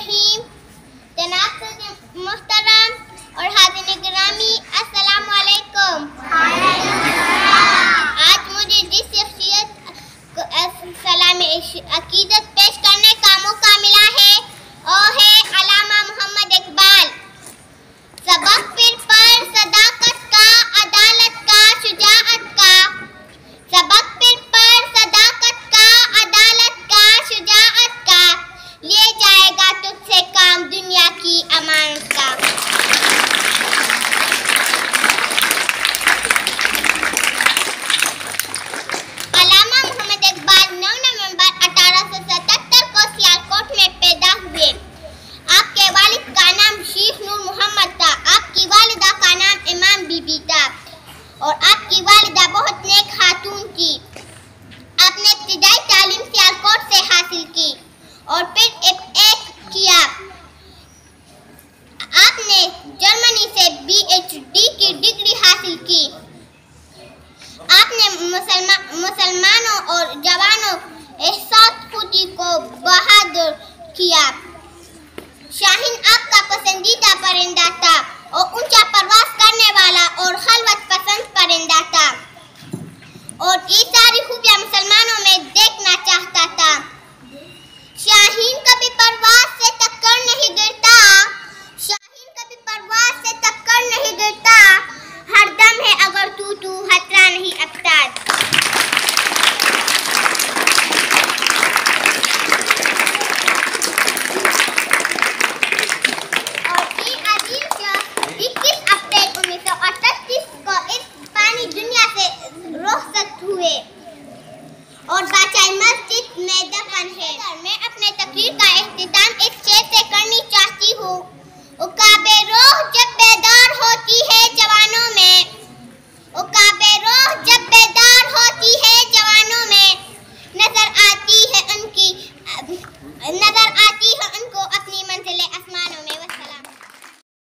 Rahim. Then after the Mustaram or Hadith. और आपकी वालदा बहुत नेक खातून थी आपने इब्तदाई तालीम सियालकोट से हासिल की और फिर एक, एक किया। आपने जर्मनी से बीएचडी की डिग्री हासिल की। आपने मुसलमा, मुसलमानों और जवानों एहसास खुदी को बहादुर किया। शाहिन आपका पसंदीदा परिंदा था और ऊँचा प्रवास करने वाला और खलवत another